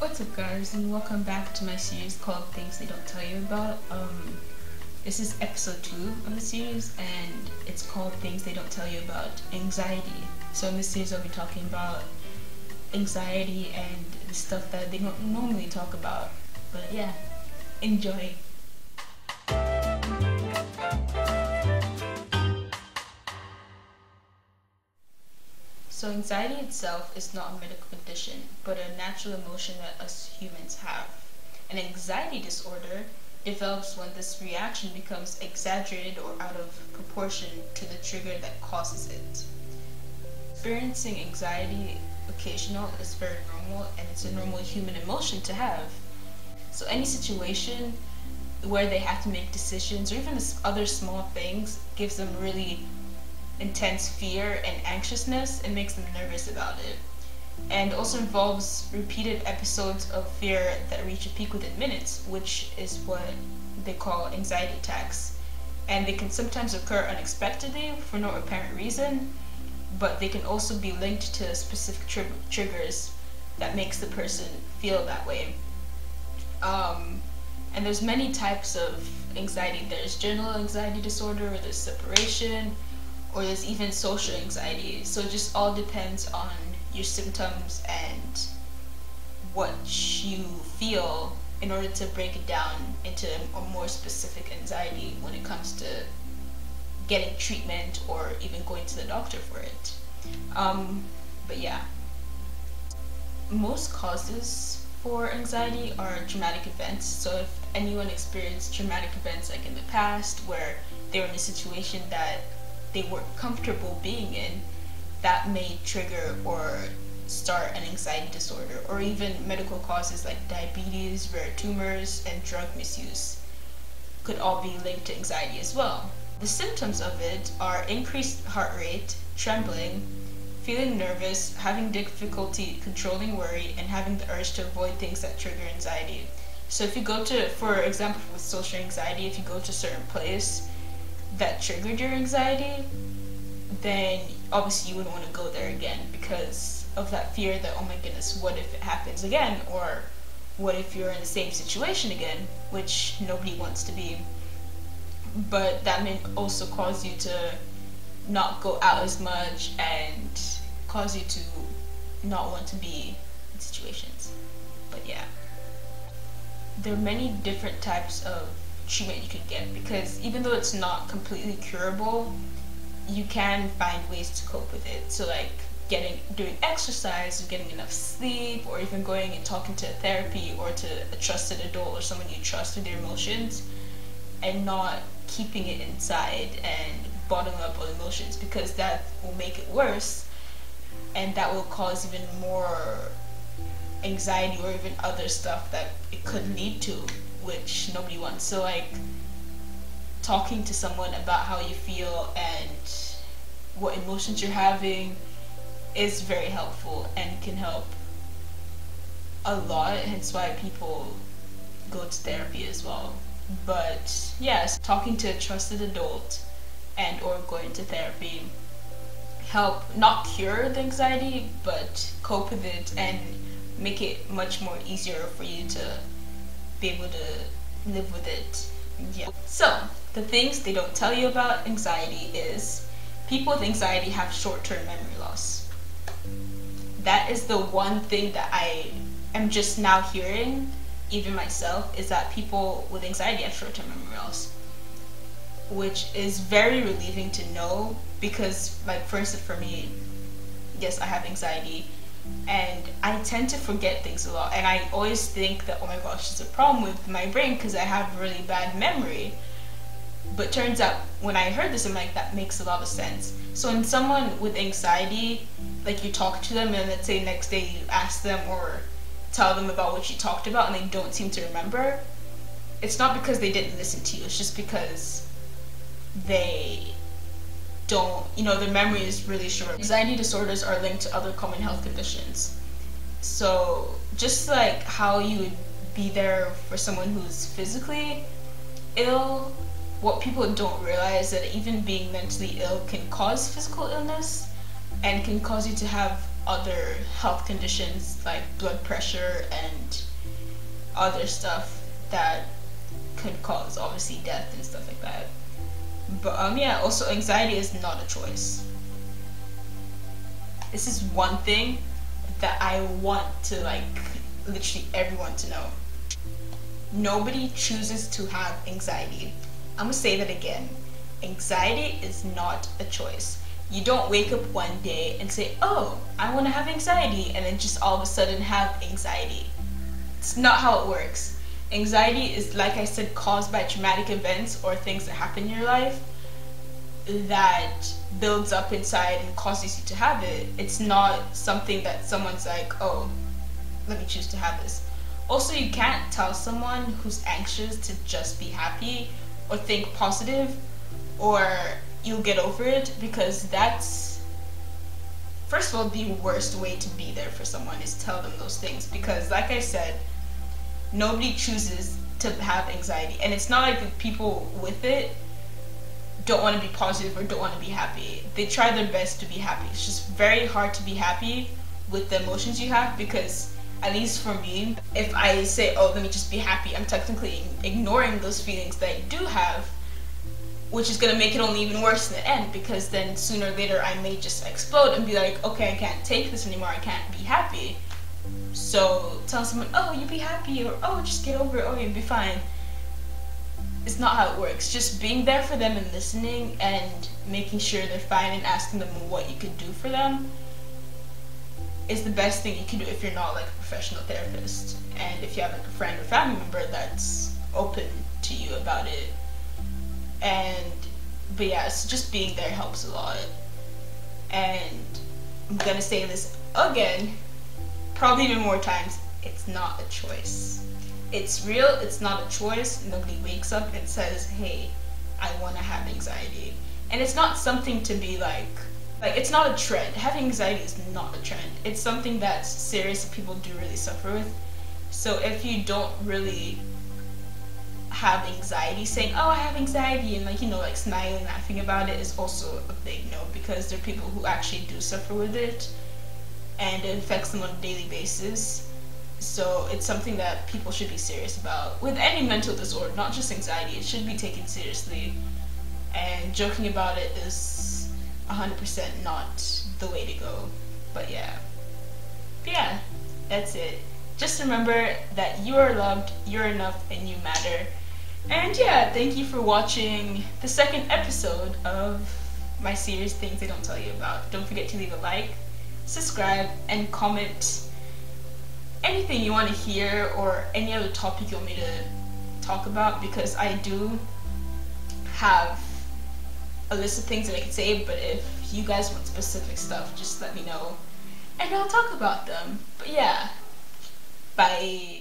What's up guys and welcome back to my series called Things They Don't Tell You About. Um, this is episode 2 of the series and it's called Things They Don't Tell You About Anxiety. So in this series I'll be talking about anxiety and the stuff that they don't normally talk about. But yeah, enjoy. So anxiety itself is not a medical condition, but a natural emotion that us humans have. An anxiety disorder develops when this reaction becomes exaggerated or out of proportion to the trigger that causes it. Experiencing anxiety occasional is very normal and it's a normal human emotion to have. So any situation where they have to make decisions or even other small things gives them really intense fear and anxiousness and makes them nervous about it. And also involves repeated episodes of fear that reach a peak within minutes, which is what they call anxiety attacks. And they can sometimes occur unexpectedly for no apparent reason, but they can also be linked to specific tr triggers that makes the person feel that way. Um, and there's many types of anxiety. There's general anxiety disorder, there's separation, or there's even social anxiety. So it just all depends on your symptoms and what you feel in order to break it down into a more specific anxiety when it comes to getting treatment or even going to the doctor for it. Um, but yeah, most causes for anxiety are traumatic events. So if anyone experienced traumatic events like in the past where they were in a situation that they weren't comfortable being in, that may trigger or start an anxiety disorder, or even medical causes like diabetes, rare tumors, and drug misuse could all be linked to anxiety as well. The symptoms of it are increased heart rate, trembling, feeling nervous, having difficulty controlling worry, and having the urge to avoid things that trigger anxiety. So if you go to, for example, with social anxiety, if you go to a certain place that triggered your anxiety, then obviously you wouldn't want to go there again because of that fear that, oh my goodness, what if it happens again? Or what if you're in the same situation again, which nobody wants to be. But that may also cause you to not go out as much and cause you to not want to be in situations. But yeah. There are many different types of treatment you could get because even though it's not completely curable, you can find ways to cope with it. So like getting doing exercise or getting enough sleep or even going and talking to a therapy or to a trusted adult or someone you trust with your emotions and not keeping it inside and bottling up all emotions because that will make it worse and that will cause even more anxiety or even other stuff that it could lead to which nobody wants. So like talking to someone about how you feel and what emotions you're having is very helpful and can help a lot. Hence why people go to therapy as well. But yes, talking to a trusted adult and or going to therapy help not cure the anxiety but cope with it and make it much more easier for you to be able to live with it. Yeah. So, the things they don't tell you about anxiety is people with anxiety have short-term memory loss. That is the one thing that I am just now hearing, even myself, is that people with anxiety have short-term memory loss. Which is very relieving to know because, like, for instance, for me, yes, I have anxiety and I tend to forget things a lot. And I always think that, oh my gosh, it's a problem with my brain because I have really bad memory. But turns out when I heard this, I'm like, that makes a lot of sense. So when someone with anxiety, like you talk to them and let's say next day you ask them or tell them about what you talked about and they don't seem to remember, it's not because they didn't listen to you, it's just because they don't, you know, the memory is really short. Anxiety disorders are linked to other common health conditions. So just like how you would be there for someone who's physically ill, what people don't realize that even being mentally ill can cause physical illness and can cause you to have other health conditions like blood pressure and other stuff that could cause obviously death and stuff like that. But um yeah, also anxiety is not a choice. This is one thing that I want to like literally everyone to know. Nobody chooses to have anxiety. I'm gonna say that again. Anxiety is not a choice. You don't wake up one day and say, oh, I wanna have anxiety, and then just all of a sudden have anxiety. It's not how it works. Anxiety is, like I said, caused by traumatic events or things that happen in your life that builds up inside and causes you to have it. It's not something that someone's like, oh, let me choose to have this. Also, you can't tell someone who's anxious to just be happy or think positive or you'll get over it because that's first of all the worst way to be there for someone is tell them those things because like I said, nobody chooses to have anxiety and it's not like the people with it don't want to be positive or don't want to be happy. They try their best to be happy. It's just very hard to be happy with the emotions you have because at least for me, if I say, oh, let me just be happy, I'm technically ignoring those feelings that I do have, which is going to make it only even worse in the end because then sooner or later I may just explode and be like, okay, I can't take this anymore, I can't be happy. So tell someone, oh, you'll be happy, or oh, just get over it, oh, you'll be fine. It's not how it works. Just being there for them and listening and making sure they're fine and asking them what you can do for them is the best thing you can do if you're not like a professional therapist. And if you have like a friend or family member that's open to you about it. And but yeah so just being there helps a lot. And i'm gonna say this again probably even more times it's not a choice it's real it's not a choice nobody wakes up and says hey i want to have anxiety and it's not something to be like like it's not a trend. Having anxiety is not a trend. It's something that's serious that people do really suffer with. So if you don't really have anxiety, saying, "Oh, I have anxiety," and like you know, like smiling, and laughing about it is also a big no because there are people who actually do suffer with it, and it affects them on a daily basis. So it's something that people should be serious about with any mental disorder, not just anxiety. It should be taken seriously, and joking about it is 100% not the way to go. But yeah. But yeah, that's it. Just remember that you are loved, you're enough, and you matter. And yeah, thank you for watching the second episode of my series Things They Don't Tell You About. Don't forget to leave a like, subscribe, and comment anything you want to hear or any other topic you want me to talk about because I do have a list of things that I can say, but if you guys want specific stuff, just let me know and I'll talk about them. But yeah, bye.